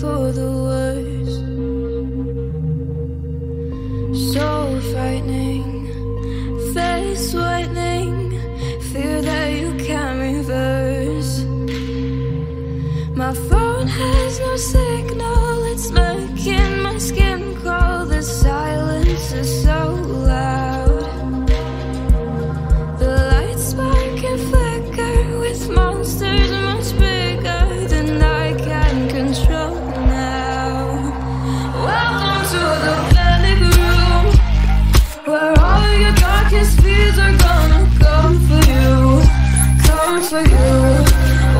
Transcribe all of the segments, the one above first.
For the worst. So frightening, face whitening, fear that you can't reverse. My phone has no signal, for you.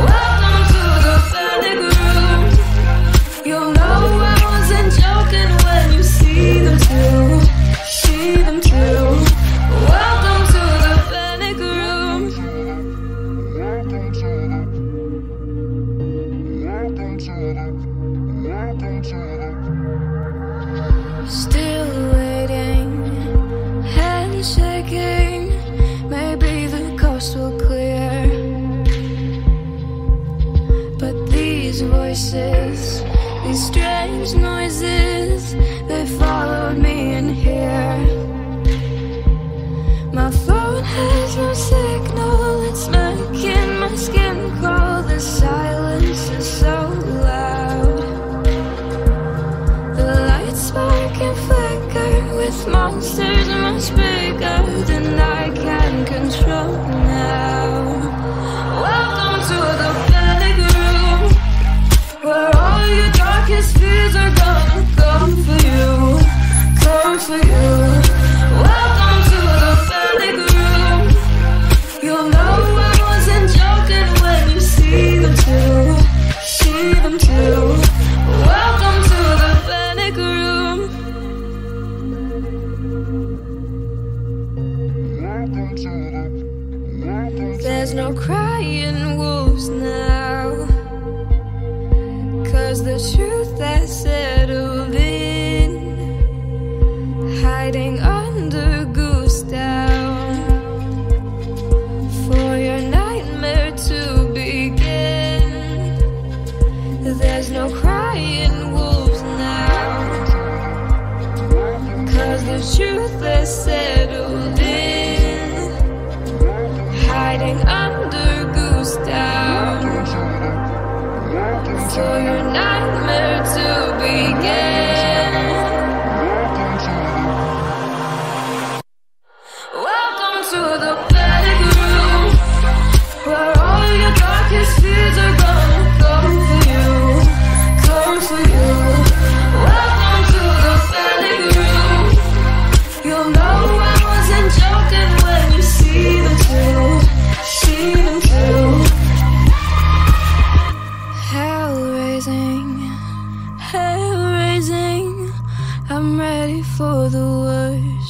Welcome to the. You'll know I wasn't joking when you see them too, see them too. Welcome to the panic room. Welcome to the Welcome to the Welcome to the Still voices, these strange noises, they followed me in here. My phone has no signal, it's making my skin crawl. The silence is so loud. The lights spark and flicker with monsters much bigger for you. Welcome to the. You'll know I wasn't joking when you see them too, see them too. Welcome to the panic room. Welcome to the There's no crying wolves now. Cause the truth For your nightmare to begin. for the worst.